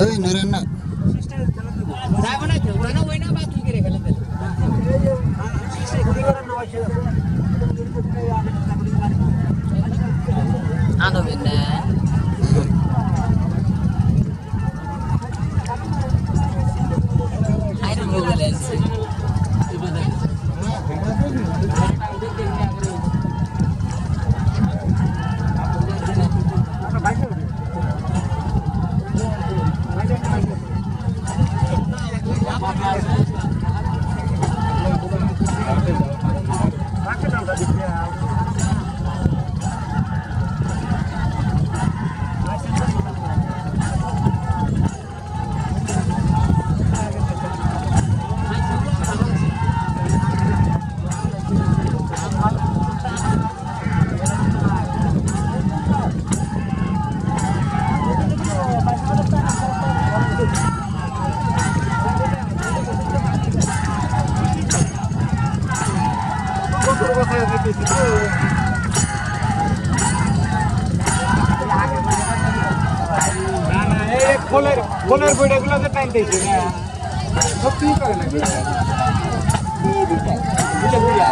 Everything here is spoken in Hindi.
ओय नरेन्ना जाय बना के वना वना बात की रे गलत आनो बिन्ने आई डोंट नो गलत Bye-bye. benda? Air Google Lens. ফোনের ফোনের বইটা গুলোতে টাইম দিয়েছে না সত্যি করে না বুঝলে বুঝলা